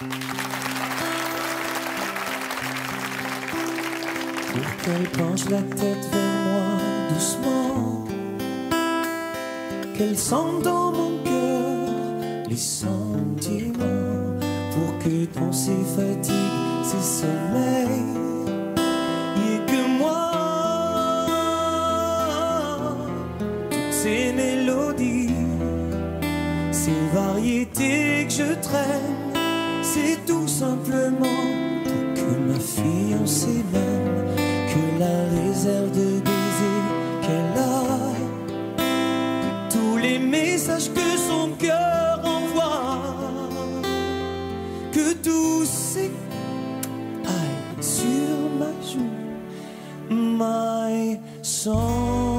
Pour qu'elle penche la tête vers moi doucement, qu'elle sente dans mon cœur les sentiments, pour que dans ses fatigues, ses sommeils, et que moi, ces mélodies, ces variétés que je traîne, c'est tout simplement que ma fiancée m'aime, que la réserve de baiser qu'elle a, tous les messages que son cœur envoie, que tous ces sur ma joue, my song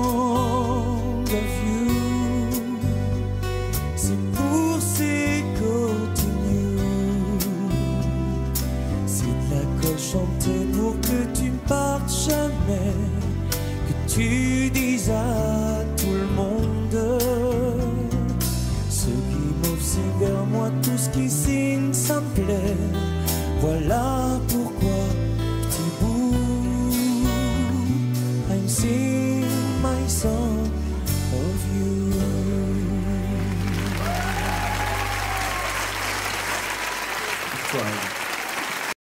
chantée pour que tu ne partes jamais. Que tu dises à tout le monde ce qui m'observe vers moi, tout ce qui signe, ça me plaît. Voilà pourquoi, petit bout, I'm singing my song of you.